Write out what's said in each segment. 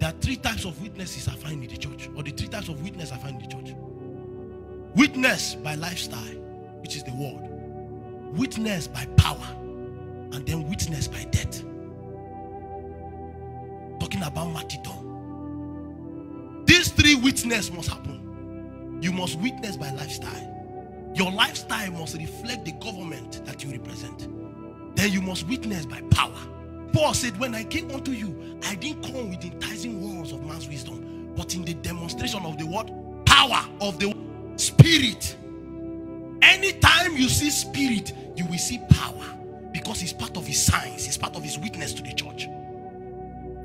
There are three types of witnesses I find in the church, or the three types of witness I find in the church. Witness by lifestyle, which is the word. Witness by power, and then witness by death. Talking about martyrdom. These three witness must happen. You must witness by lifestyle. Your lifestyle must reflect the government that you represent. Then you must witness by power. Paul said, When I came unto you, I didn't come with enticing words of man's wisdom, but in the demonstration of the what? Power of the spirit. Anytime you see spirit, you will see power because it's part of his signs, it's part of his witness to the church.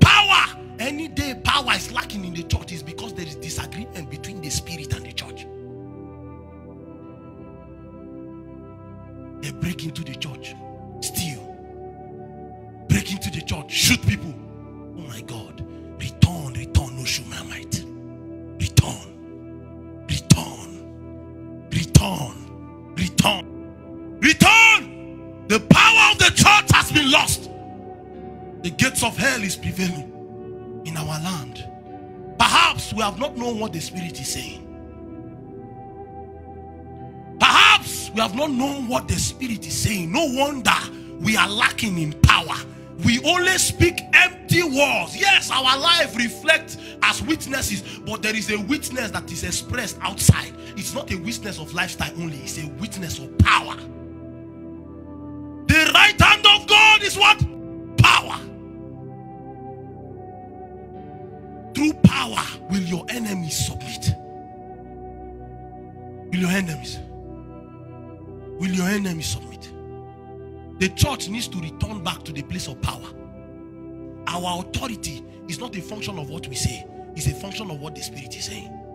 Power. Any day power is lacking in the church is because there is disagreement between the spirit and the church. They break into the church, steal, break into the church, shoot people. Return, return, return. The power of the church has been lost. The gates of hell is prevailing in our land. Perhaps we have not known what the Spirit is saying. Perhaps we have not known what the Spirit is saying. No wonder we are lacking in power. We only speak empty words. Yes, our life reflects as witnesses, but there is a witness that is expressed outside. It's not a witness of lifestyle only, it's a witness of power. The right hand of God is what? Power. Through power will your enemies submit. Will your enemies? Will your enemies submit? The church needs to return back to the place of power. Our authority is not a function of what we say, it's a function of what the Spirit is saying.